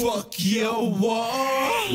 Fuck your wall.